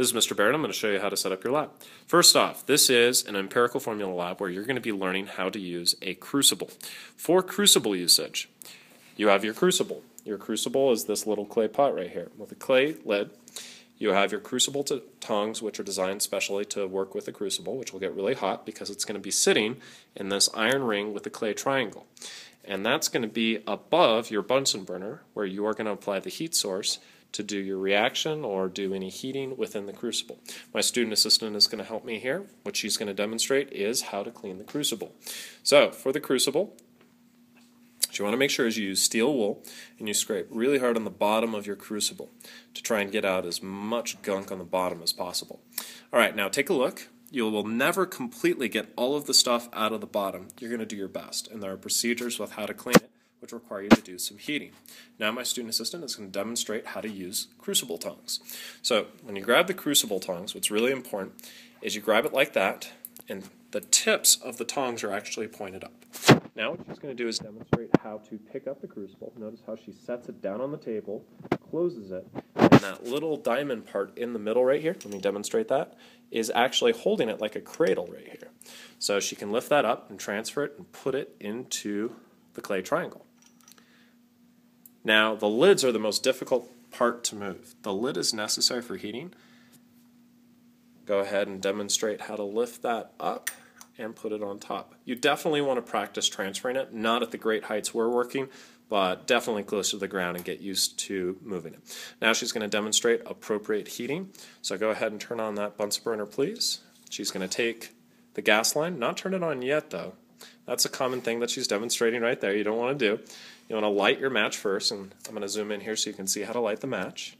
This is Mr. Barron. I'm going to show you how to set up your lab. First off, this is an empirical formula lab where you're going to be learning how to use a crucible. For crucible usage, you have your crucible. Your crucible is this little clay pot right here with a clay lid. You have your crucible tongs, which are designed specially to work with the crucible, which will get really hot because it's going to be sitting in this iron ring with the clay triangle. And that's going to be above your Bunsen burner, where you are going to apply the heat source to do your reaction or do any heating within the crucible. My student assistant is going to help me here. What she's going to demonstrate is how to clean the crucible. So for the crucible, what you want to make sure is you use steel wool and you scrape really hard on the bottom of your crucible to try and get out as much gunk on the bottom as possible. All right, now take a look. You will never completely get all of the stuff out of the bottom. You're going to do your best, and there are procedures with how to clean it which require you to do some heating. Now my student assistant is going to demonstrate how to use crucible tongs. So when you grab the crucible tongs, what's really important is you grab it like that, and the tips of the tongs are actually pointed up. Now what she's going to do is demonstrate how to pick up the crucible. Notice how she sets it down on the table, closes it, and that little diamond part in the middle right here, let me demonstrate that, is actually holding it like a cradle right here. So she can lift that up and transfer it and put it into the clay triangle. Now, the lids are the most difficult part to move. The lid is necessary for heating. Go ahead and demonstrate how to lift that up and put it on top. You definitely want to practice transferring it, not at the great heights we're working, but definitely close to the ground and get used to moving it. Now she's going to demonstrate appropriate heating. So go ahead and turn on that Bunsen burner, please. She's going to take the gas line, not turn it on yet though. That's a common thing that she's demonstrating right there. You don't want to do. You want to light your match first, and I'm going to zoom in here so you can see how to light the match.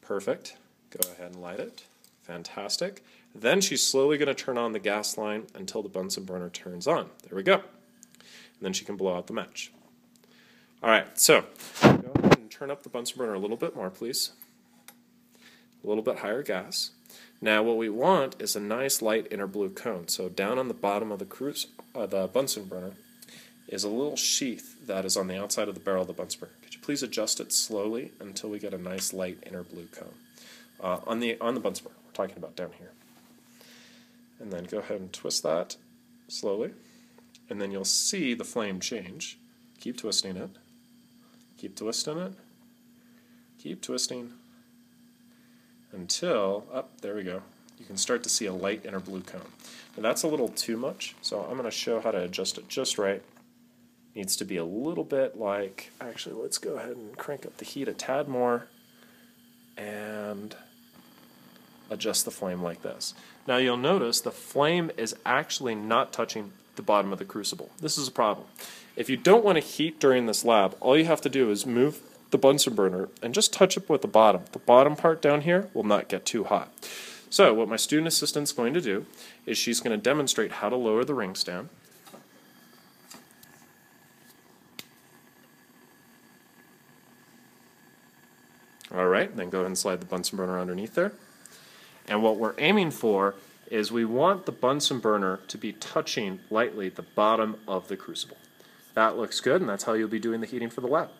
Perfect. Go ahead and light it. Fantastic. Then she's slowly going to turn on the gas line until the Bunsen burner turns on. There we go. And then she can blow out the match. All right, so go ahead and turn up the Bunsen burner a little bit more, please. A little bit higher gas. Now what we want is a nice light inner blue cone. So down on the bottom of the, cruise, uh, the Bunsen burner, is a little sheath that is on the outside of the barrel of the Bunsen burner. Could you please adjust it slowly until we get a nice light inner blue cone? Uh, on the on the Bunsen burner, we're talking about down here. And then go ahead and twist that slowly, and then you'll see the flame change. Keep twisting it. Keep twisting it. Keep twisting until, up, oh, there we go. You can start to see a light inner blue cone. Now that's a little too much, so I'm going to show how to adjust it just right needs to be a little bit like, actually let's go ahead and crank up the heat a tad more and adjust the flame like this. Now you'll notice the flame is actually not touching the bottom of the crucible. This is a problem. If you don't want to heat during this lab, all you have to do is move the Bunsen burner and just touch it with the bottom. The bottom part down here will not get too hot. So what my student assistant is going to do is she's going to demonstrate how to lower the ring stand. All right, then go ahead and slide the Bunsen burner underneath there. And what we're aiming for is we want the Bunsen burner to be touching lightly the bottom of the crucible. That looks good, and that's how you'll be doing the heating for the lab.